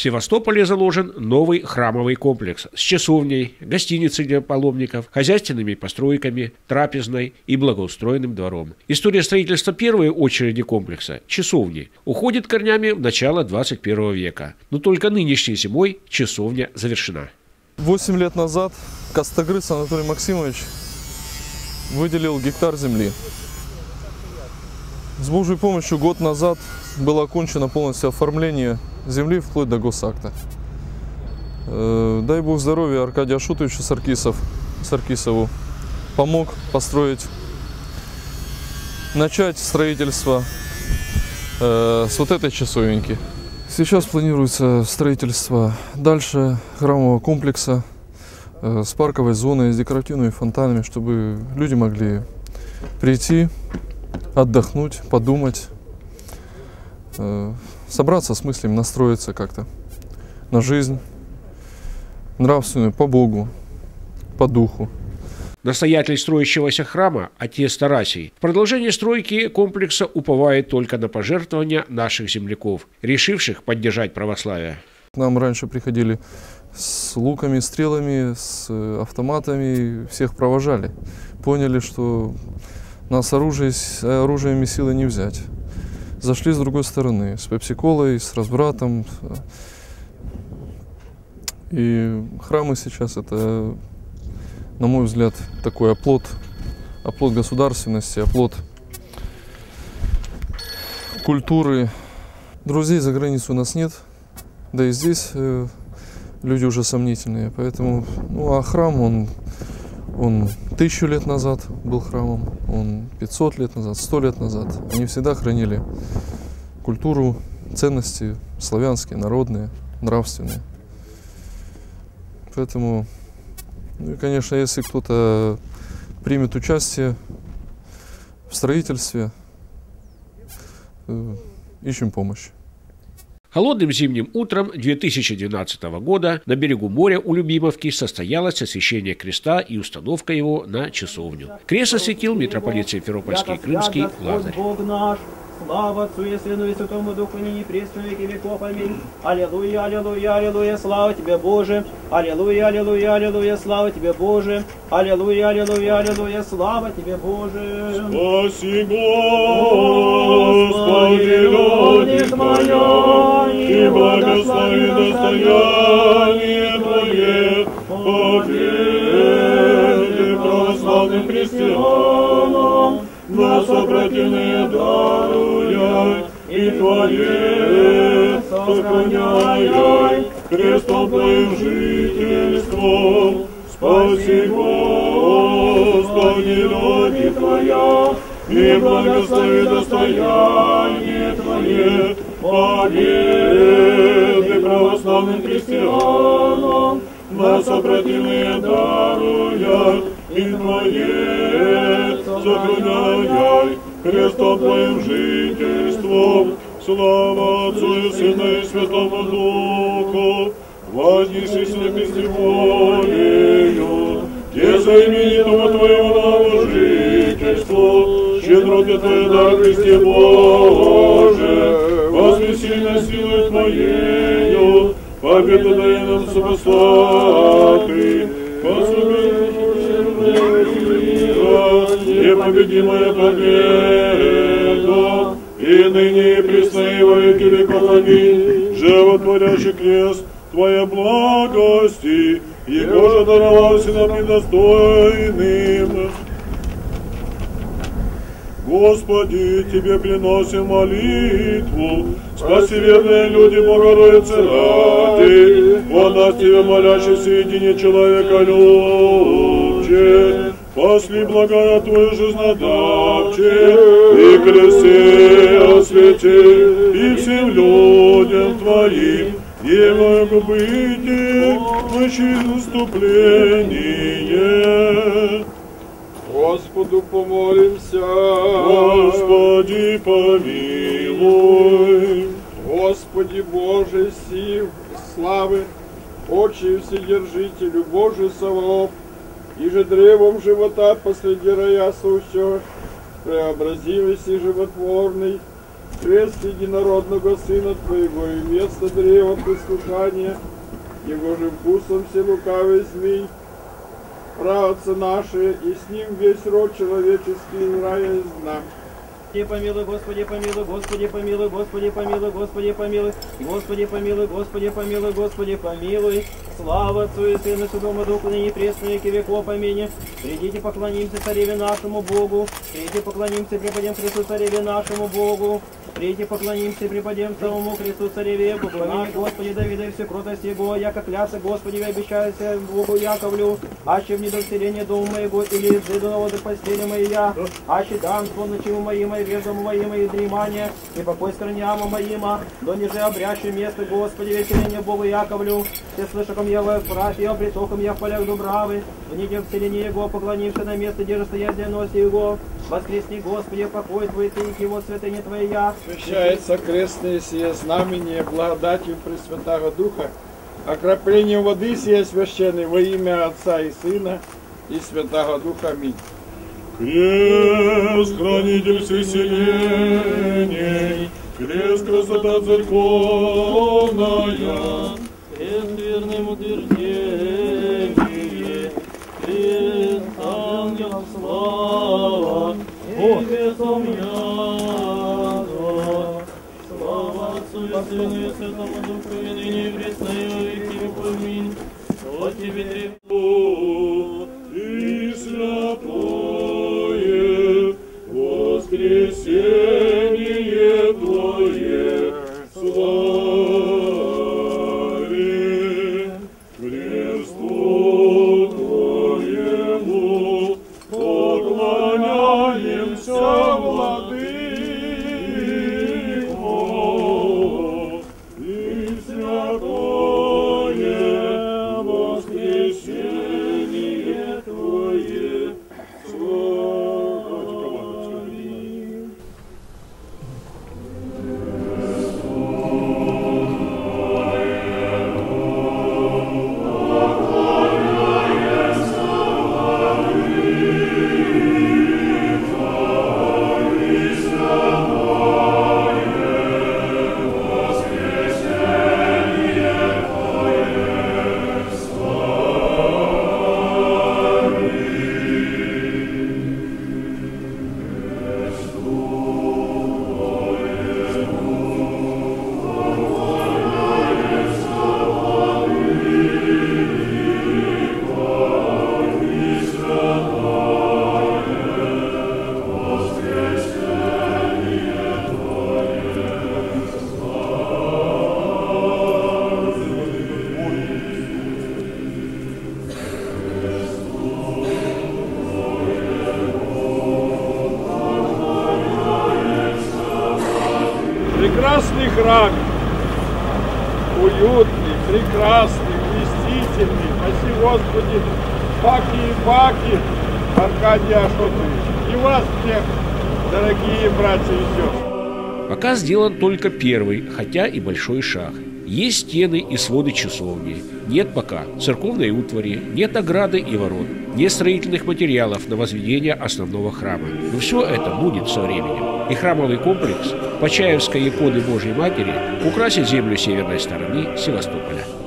В Севастополе заложен новый храмовый комплекс с часовней, гостиницей для паломников, хозяйственными постройками, трапезной и благоустроенным двором. История строительства первой очереди комплекса – часовни – уходит корнями в начало 21 века. Но только нынешней зимой часовня завершена. Восемь лет назад Костогрыз Анатолий Максимович выделил гектар земли. С Божьей помощью год назад было окончено полностью оформление земли вплоть до госакта. Дай Бог здоровья Аркадию Ашутовичу Саркисов, Саркисову. Помог построить, начать строительство э, с вот этой часовеньки. Сейчас планируется строительство дальше храмового комплекса э, с парковой зоной, с декоративными фонтанами, чтобы люди могли прийти, отдохнуть, подумать, э, собраться с мыслями, настроиться как-то на жизнь нравственную, по Богу, по духу. Настоятель строящегося храма, отец Тарасий, в продолжении стройки комплекса уповает только на пожертвования наших земляков, решивших поддержать православие. К нам раньше приходили с луками, стрелами, с автоматами, всех провожали. Поняли, что нас оружие, оружием и силой не взять зашли с другой стороны, с пепси-колой, с развратом. И храмы сейчас это, на мой взгляд, такой оплот, оплот государственности, оплот культуры. Друзей за границу у нас нет, да и здесь э, люди уже сомнительные, поэтому, ну а храм, он он тысячу лет назад был храмом, он 500 лет назад, 100 лет назад. Они всегда хранили культуру, ценности славянские, народные, нравственные. Поэтому, ну и, конечно, если кто-то примет участие в строительстве, э, ищем помощь. Холодным зимним утром 2012 года на берегу моря у Любимовки состоялось освящение креста и установка его на часовню. Крест осветил митрополит Симферопольский Крымский Лазарь. Слава Отцу и Сыну и Святому Духу, ныне пресно веки веков. Аминь. Аллилуйя, аллилуйя, аллилуйя, слава Тебе, Боже. Аллилуйя, аллилуйя, аллилуйя, слава Тебе, Боже. Аллилуйя, аллилуйя, аллилуйя, слава Тебе, Боже. Спаси, Господи, люди Твоя, и благослови достояние Твое, победы православным христианам, нас обратенные даруя, и Твое сохраняй, крестом Твоим жительством, спаси, Господи, люди Твоя, и благослови достояние Твое, победы православным христианам, нас обратимые даруя, и Твое сохраняй, крестом Твоим жительством, слава Отцу и Сыну и Святому Духу, вознесись на кресте волею, где за именитого Твоего нового жительства, щедроты Твоя дар Боже, вознеси на силу Твоею, победу дай нам сопостаты, непобедимая победа, и ныне и пресно и. Животворящий крест, Твоя благости, и Боже даровался нам недостойным. Господи, Тебе приносим молитву, спаси верные люди Богородицы ради, о нас Тебе молящийся едине человека любче, Пошли благая Твою жизнодавче, и кресте освети, и всем людям Твоим, Его быти, ночи наступление. Господу помолимся. Господи, помилуй. Господи Боже, сил, славы, Отче Вседержителю, Божий Саваоф, и же древом живота посреди рая сущего, преобразилась и животворный, крест единородного Сына Твоего и место древа прислушания, Его же вкусом все лукавый змей, правцы наши, и с ним весь род человеческий дна. Господи помилуй, Господи помилуй, Господи помилуй, Господи помилуй, Господи помилуй, Господи помилуй, Господи помилуй, Господи помилуй. Слава Отцу и Сыну, и Святому Духу, ныне и пресно, веки веков, аминь. Придите, поклонимся Цареве нашему Богу, придите, поклонимся, преподем Христу Цареве нашему Богу. Придите, поклонимся, преподем самому Христу Цареве, наш, Господи Давида, и все кротость Его, яко клялся Господи, и обещается Богу Яковлю, аще в недоселение дому моего, или из до постели моя, аще дам сон ночью моим, и веждому моим, и дремание, и покой скорняма моима, до ниже обрящу место, Господи, вечерение Богу Яковлю, все слышаком я в Эфрафе, а притоком я в полях Дубравы, в неде в селении Его, поклонивши на место, где же стоять для носи Его, воскресни, Господи, покой Твой, Ты, Его святыня Твоя, Освящается крестное сие знамение благодатью Пресвятого Духа, окроплением воды сие священной во имя Отца и Сына и Святого Духа. Аминь. Крест, хранитель всех селений, крест, красота церковная, верным утверждение, крест ангелов слава, небесом ясно. Слава Отцу и Сыну и Святому Духу, и ныне и пресно и во веки веков. Аминь. Вот тебе древно. и святое воскресение Храм, уютный, прекрасный, вместительный. Спаси Господи, Баки и Баки, Аркадий Ашотович. И вас всех, дорогие братья и сестры. Пока сделан только первый, хотя и большой шаг. Есть стены и своды часовни. Нет пока церковной утвари, нет ограды и ворот, нет строительных материалов на возведение основного храма. Но все это будет со временем. И храмовый комплекс Почаевской иконы Божьей Матери украсит землю северной стороны Севастополя.